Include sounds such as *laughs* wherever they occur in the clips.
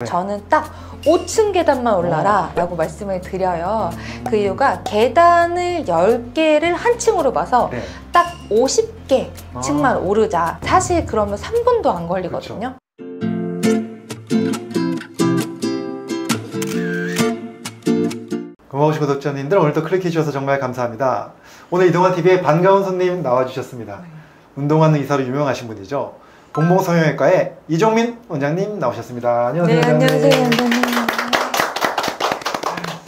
네. 저는 딱 5층 계단만 올라라 라고 말씀을 드려요. 그 이유가 계단을 10개를 한 층으로 봐서 네. 딱 50개 아. 층만 오르자. 사실 그러면 3분도 안 걸리거든요. 고마우신 구독자님들 오늘도 클릭해 주셔서 정말 감사합니다. 오늘 이동환 TV에 반가운 손님 나와주셨습니다. 운동하는 의사로 유명하신 분이죠. 봉봉성형외과의 이종민 원장님 나오셨습니다. 안녕하세요. 네. 안녕하세요, 원장님.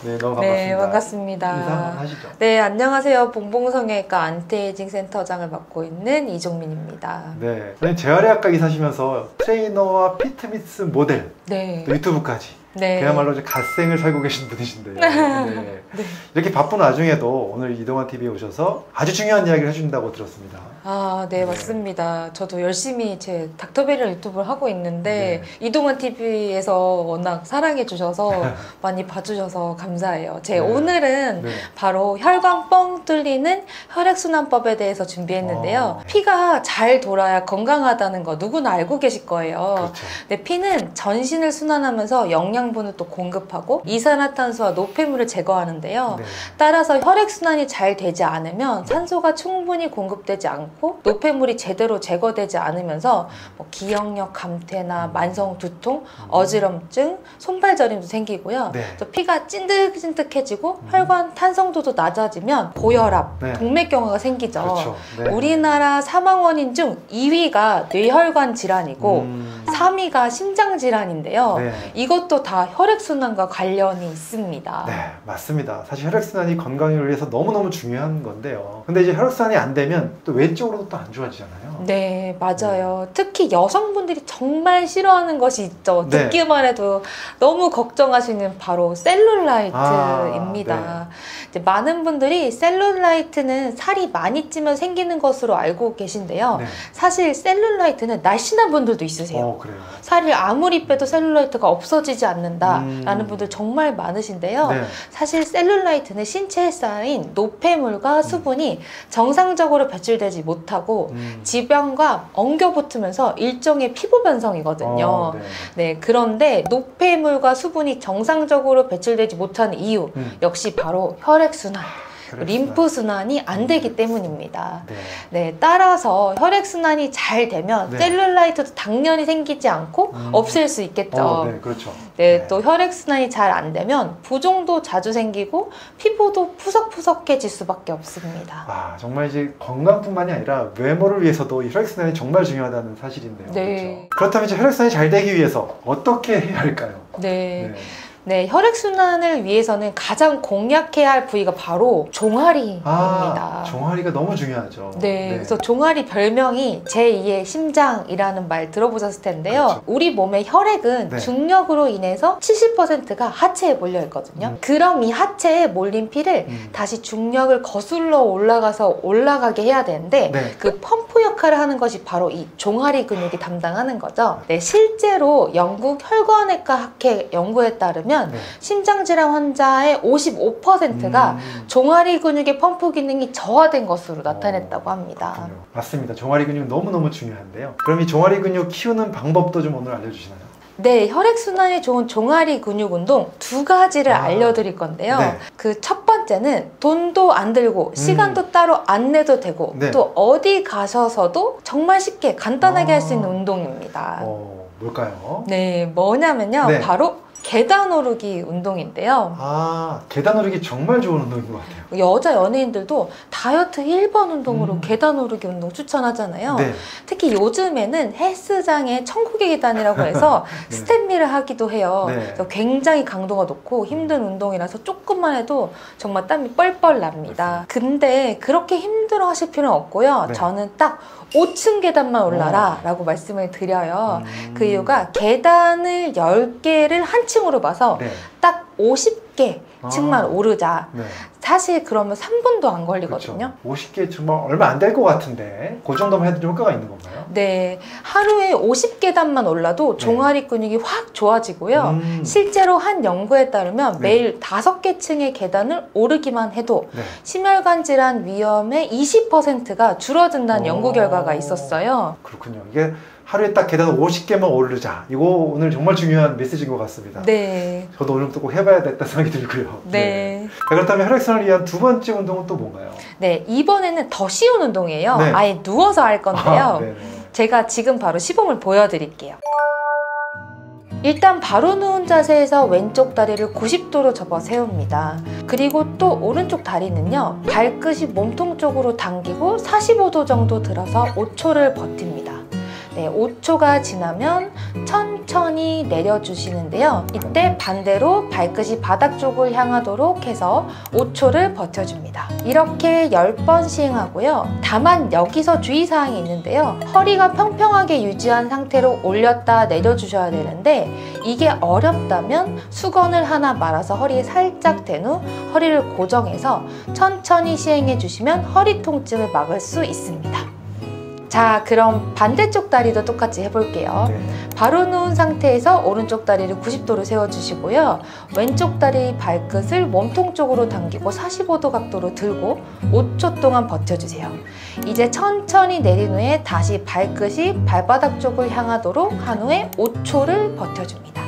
네, 너무 반갑습니다. 네, 반갑습니다. 인사 한번 하시죠. 네, 안녕하세요. 봉봉성형외과 안티에이징 센터장을 맡고 있는 이종민입니다. 네, 선생님 재활의학과 의사시면서 트레이너와 피트니스 모델, 네. 또 유튜브까지 네. 그야말로 이제 갓생을 살고 계신 분이신데요. *laughs* 네. 네. 이렇게 바쁜 와중에도 오늘 이동환 TV에 오셔서 아주 중요한 이야기를 해주신다고 들었습니다. 아, 네, 네. 맞습니다. 저도 열심히 제 닥터베리 유튜브를 하고 있는데 네. 이동원 TV에서 워낙 사랑해 주셔서 *laughs* 많이 봐주셔서 감사해요. 제 네. 오늘은 네. 바로 혈관 뻥 뚫리는 혈액순환법에 대해서 준비했는데요. 어. 피가 잘 돌아야 건강하다는 거 누구나 알고 계실 거예요. 그렇죠. 근데 피는 전신을 순환하면서 영양 분을 또 공급하고 이산화탄소와 노폐물을 제거하는데요. 네. 따라서 혈액순환이 잘 되지 않으면 산소가 충분히 공급되지 않고 노폐물이 제대로 제거되지 않으면서 뭐 기억력 감퇴나 만성 두통, 어지럼증, 손발 저림도 생기고요. 네. 또 피가 찐득찐득해지고 음. 혈관 탄성도도 낮아지면 고혈압, 네. 동맥경화가 생기죠. 그렇죠. 네. 우리나라 사망 원인 중 2위가 뇌혈관 질환이고 음, 3위가 심장 질환인데요. 네. 이것도 다 혈액 순환과 관련이 있습니다. 네, 맞습니다. 사실 혈액 순환이 건강을 위해서 너무너무 중요한 건데요. 근데 이제 혈액 순환이 안 되면 또 외적으로도 또 안 좋아지잖아요. 네, 맞아요. 특히 여성분들이 정말 싫어하는 것이 있죠. 네. 듣기만 해도 너무 걱정하시는 바로 셀룰라이트입니다. 아, 이제 많은 분들이 셀룰라이트는 살이 많이 찌면 생기는 것으로 알고 계신데요. 네. 사실 셀룰라이트는 날씬한 분들도 있으세요. 어, 그래요. 살이 아무리 빼도 셀룰라이트가 없어지지 않는다라는 음. 분들 정말 많으신데요. 네. 사실 셀룰라이트는 신체에 쌓인 노폐물과 수분이 정상적으로 배출되지 못하고 음. 지방과 엉겨 붙으면서 일종의 피부 변성이거든요. 어, 네. 네, 그런데 노폐물과 수분이 정상적으로 배출되지 못하는 이유 음, 역시 바로 혈액순환. 림프 순환이 안 되기 때문입니다. 네. 네, 따라서 혈액 순환이 잘 되면 네. 셀룰라이트도 당연히 생기지 않고 음. 없앨 수 있겠죠. 어, 네, 그렇죠. 네, 또 혈액 순환이 잘 안 되면 부종도 자주 생기고 피부도 푸석푸석해질 수밖에 없습니다. 아, 정말 이제 건강뿐만이 아니라 외모를 위해서도 이 혈액 순환이 정말 중요하다는 사실인데요. 네. 그렇죠? 그렇다면 이제 혈액 순환이 잘 되기 위해서 어떻게 해야 할까요? 네. 네, 혈액순환을 위해서는 가장 공략해야 할 부위가 바로 종아리입니다. 아, 종아리가 너무 중요하죠. 네, 그래서 종아리 별명이 제2의 심장이라는 말 들어보셨을 텐데요. 그렇죠. 우리 몸의 혈액은 네. 중력으로 인해서 70%가 하체에 몰려 있거든요. 음. 그럼 이 하체에 몰린 피를 음. 다시 중력을 거슬러 올라가서 올라가게 해야 되는데 네. 그 펌프 역할을 하는 것이 바로 이 종아리 근육이 담당하는 거죠. 네, 실제로 영국 혈관외과 학회 연구에 따르면 네. 심장 질환 환자의 55%가 음, 종아리 근육의 펌프 기능이 저하된 것으로 나타냈다고 합니다. 그렇군요. 맞습니다. 종아리 근육 너무너무 중요한데요. 그럼 이 종아리 근육 키우는 방법도 좀 오늘 알려 주시나요? 네, 혈액순환이 좋은 종아리 근육 운동 두 가지를 아. 알려드릴 건데요. 네. 그첫 번째는 돈도 안 들고 시간도 따로 안 내도 되고 네. 또 어디 가셔서도 정말 쉽게 간단하게 아. 할수 있는 운동입니다. 어, 뭘까요? 네, 뭐냐면요. 네. 바로 계단 오르기 운동인데요. 아, 계단 오르기 정말 좋은 운동인 것 같아요. 여자 연예인들도 다이어트 1번 운동으로 음. 계단 오르기 운동 추천하잖아요. 네. 특히 요즘에는 헬스장에 천국의 계단이라고 해서 *laughs* 네. 스텝미를 하기도 해요. 네. 굉장히 강도가 높고 힘든 운동이라서 조금만 해도 정말 땀이 뻘뻘 납니다. 근데 그렇게 힘들어 하실 필요는 없고요. 네. 저는 딱 5층 계단만 올라라 라고 말씀을 드려요. 음. 그 이유가 계단을 10개를 한 층으로 봐서 네. 딱 50개 층만 아. 오르자. 네. 사실 그러면 3분도 안 걸리거든요. 그렇죠. 50개 정말 얼마 안 될 것 같은데 그 정도만 해도 좀 효과가 있는 건가요? 네, 하루에 50계단만 올라도 네. 종아리 근육이 확 좋아지고요. 음. 실제로 한 연구에 따르면 네. 매일 5개 층의 계단을 오르기만 해도 네. 심혈관 질환 위험의 20%가 줄어든다는 오. 연구 결과가 있었어요. 그렇군요. 이게 하루에 딱 계단 50개만 오르자. 이거 오늘 정말 중요한 메시지인 것 같습니다. 네. 저도 오늘 또꼭 해봐야 겠다 생각이 들고요. 네. 자, 그렇다면 혈액순환을 위한 두 번째 운동은 또 뭔가요? 네. 이번에는 더 쉬운 운동이에요. 네. 아예 누워서 할 건데요. 아, 네네. 제가 지금 바로 시범을 보여드릴게요. 일단 바로 누운 자세에서 왼쪽 다리를 90도로 접어 세웁니다. 그리고 또 오른쪽 다리는요, 발끝이 몸통 쪽으로 당기고 45도 정도 들어서 5초를 버팁니다. 네, 5초가 지나면 천천히 내려주시는데요. 이때 반대로 발끝이 바닥 쪽을 향하도록 해서 5초를 버텨줍니다. 이렇게 10번 시행하고요. 다만 여기서 주의사항이 있는데요. 허리가 평평하게 유지한 상태로 올렸다 내려주셔야 되는데 이게 어렵다면 수건을 하나 말아서 허리에 살짝 댄 후 허리를 고정해서 천천히 시행해 주시면 허리 통증을 막을 수 있습니다. 자, 그럼 반대쪽 다리도 똑같이 해볼게요. 네. 바로 누운 상태에서 오른쪽 다리를 90도로 세워주시고요. 왼쪽 다리 발끝을 몸통 쪽으로 당기고 45도 각도로 들고 5초 동안 버텨주세요. 이제 천천히 내린 후에 다시 발끝이 발바닥 쪽을 향하도록 한 후에 5초를 버텨줍니다.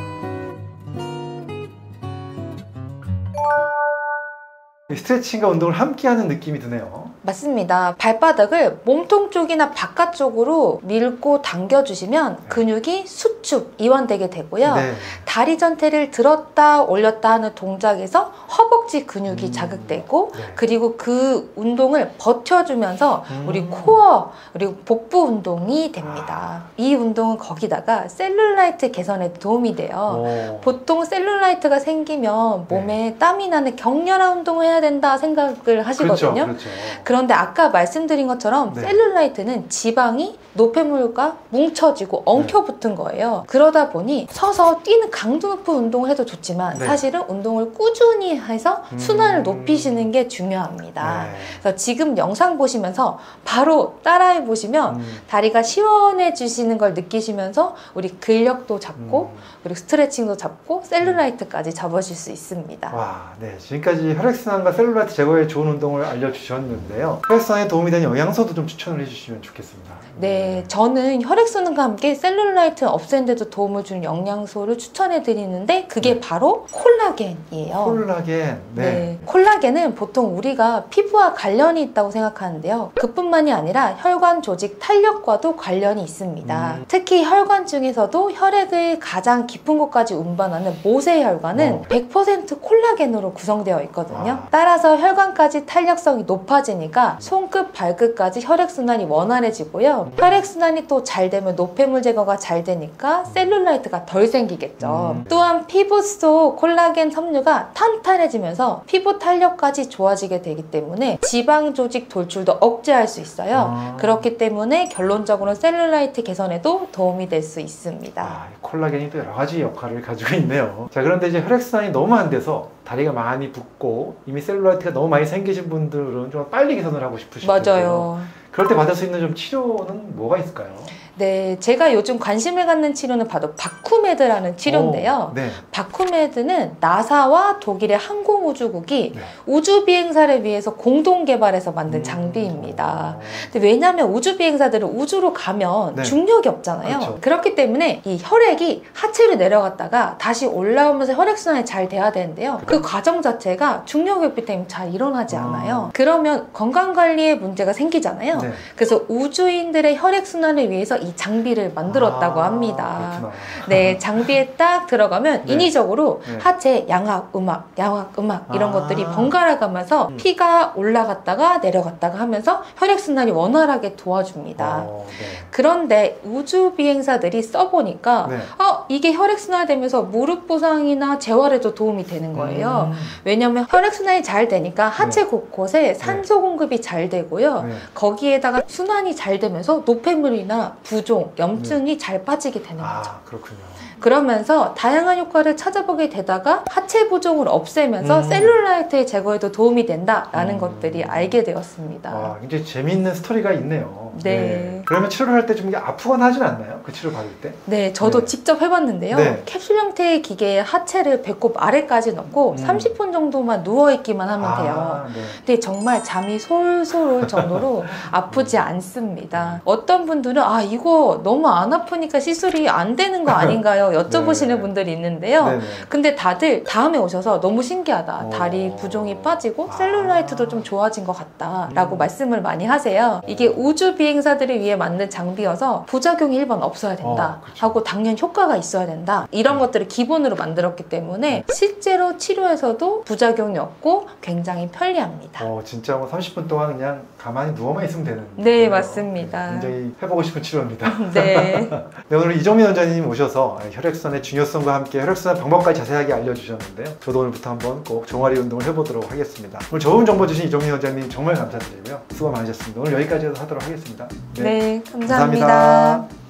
이 스트레칭과 운동을 함께 하는 느낌이 드네요. 맞습니다. 발바닥을 몸통 쪽이나 바깥쪽으로 밀고 당겨주시면 근육이 수축, 이완되게 되고요. 네. 다리 전체를 들었다 올렸다 하는 동작에서 허벅지 근육이 음. 자극되고 네. 그리고 그 운동을 버텨주면서 음. 우리 코어 그리고 복부 운동이 됩니다. 이 운동은 거기다가 셀룰라이트 개선에 도움이 돼요. 오. 보통 셀룰라이트가 생기면 네. 몸에 땀이 나는 격렬한 운동을 해야 된다 생각을 하시거든요. 그렇죠. 그렇죠. 그런데 아까 말씀드린 것처럼 네. 셀룰라이트는 지방이 노폐물과 뭉쳐지고 엉켜붙은 거예요. 그러다 보니 서서 뛰는 강도 높은 운동을 해도 좋지만 네. 사실은 운동을 꾸준히 해서 음. 순환을 높이시는 게 중요합니다. 네. 그래서 지금 영상 보시면서 바로 따라해 보시면 음. 다리가 시원해지시는 걸 느끼시면서 우리 근력도 잡고 음. 그리고 스트레칭도 잡고 셀룰라이트까지 잡으실 수 있습니다. 와, 네. 지금까지 혈액순환과 cellulite 제거에 좋은 운동을 알려주셨는데요. 혈액순환에 도움이 되는 영양소도 좀 추천을 해주시면 좋겠습니다. 네, 저는 혈액순환과 함께 cellulite 없애는데도 도움을 주는 영양소를 추천해 드리는데 그게 네. 바로 콜라겐이에요. 콜라겐. 네. 네. 콜라겐은 보통 우리가 피부와 관련이 있다고 생각하는데요. 그뿐만이 아니라 혈관 조직 탄력과도 관련이 있습니다. 음. 특히 혈관 중에서도 혈액을 가장 깊은 곳까지 운반하는 모세 혈관은 어. 100% 콜라겐으로 구성되어 있거든요. 아. 따라서 혈관까지 탄력성이 높아지니까 손끝, 발끝까지 혈액순환이 원활해지고요. 혈액순환이 또 잘 되면 노폐물 제거가 잘 되니까 cellulite가 덜 생기겠죠. 음. 또한 피부 속 콜라겐 섬유가 탄탄해지면서 피부 탄력까지 좋아지게 되기 때문에 지방 조직 돌출도 억제할 수 있어요. 아. 그렇기 때문에 결론적으로 셀룰라이트 개선에도 도움이 될 수 있습니다. 아, 이 콜라겐이 또 여러 가지 역할을 가지고 있네요. 자, 그런데 이제 혈액순환이 너무 안 돼서 다리가 많이 붓고 이미 셀룰라이트가 너무 많이 생기신 분들은 좀 빨리 개선을 하고 싶으실 텐데요. 맞아요. 그럴 때 받을 수 있는 좀 치료는 뭐가 있을까요? 네, 제가 요즘 관심을 갖는 치료는 바로 바쿠메드라는 치료인데요. 오, 네. 바쿠메드는 나사와 독일의 항공우주국이 네. 우주 비행사를 위해서 공동 개발해서 만든 음. 장비입니다. 근데 왜냐하면 우주 비행사들은 우주로 가면 네. 중력이 없잖아요. 그렇죠. 그렇기 때문에 이 혈액이 하체로 내려갔다가 다시 올라오면서 혈액 순환이 잘 돼야 되는데요. 그 과정 자체가 중력이 없기 때문에 잘 일어나지 아. 않아요. 그러면 건강 관리에 문제가 생기잖아요. 네. 그래서 우주인들의 혈액 순환을 위해서 이 장비를 만들었다고 아, 합니다. 그렇구나. 네, 장비에 딱 들어가면 네. 인위적으로 네. 하체 양악, 음악, 양악, 음악 이런 아. 것들이 번갈아 가면서 음. 피가 올라갔다가 내려갔다가 하면서 혈액 순환이 원활하게 도와줍니다. 어, 네. 그런데 우주 비행사들이 써보니까 네. 어, 이게 혈액 순환되면서 무릎 부상이나 재활에도 도움이 되는 거예요. 음. 왜냐하면 혈액 순환이 잘 되니까 하체 곳곳에 산소 공급이 잘 되고요. 네. 거기에다가 순환이 잘 되면서 노폐물이나 부종, 염증이 잘 빠지게 되는 거죠. 아, 그렇군요. 그러면서 다양한 효과를 찾아보게 되다가 하체 부종을 없애면서 음. 셀룰라이트의 제거에도 도움이 된다라는 음. 것들이 알게 되었습니다. 아, 굉장히 재미있는 스토리가 있네요. 네. 그러면 치료를 할 때 좀 아프거나 하진 않나요? 그 치료 받을 때? 네, 저도 네. 직접 해봤는데요. 네. 캡슐 형태의 기계에 하체를 배꼽 아래까지 넣고 음. 30분 정도만 누워있기만 하면 돼요. 아, 네. 근데 정말 잠이 솔솔 올 정도로 *laughs* 아프지 않습니다. 어떤 분들은 아 이거 너무 안 아프니까 시술이 안 되는 거 *laughs* 아닌가요? 여쭤보시는 네. 분들이 있는데요. 네네. 근데 다들 다음에 오셔서 너무 신기하다. 어. 다리 부종이 빠지고 아. 셀룰라이트도 좀 좋아진 것 같다라고 음. 말씀을 많이 하세요. 이게 우주 비행사들을 위해 만든 장비여서 부작용이 일반 없어야 된다. 어. 하고 당연 효과가 있어야 된다. 이런 것들을 기본으로 만들었기 때문에 실제로 치료에서도 부작용이 없고 굉장히 편리합니다. 어, 진짜 뭐 30분 동안 그냥 가만히 누워만 있으면 되는. 네, 거예요. 맞습니다. 굉장히 해보고 싶은 치료입니다. *laughs* 네. *laughs* 네, 오늘 이정민 원장님 오셔서 혈액순환의 중요성과 함께 혈액순환 방법까지 자세하게 알려주셨는데요. 저도 오늘부터 한번 꼭 종아리 운동을 해보도록 하겠습니다. 오늘 좋은 정보 주신 이정민 원장님 정말 감사드리고요. 수고 많으셨습니다. 오늘 여기까지 하도록 하겠습니다. 네, 감사합니다. 감사합니다.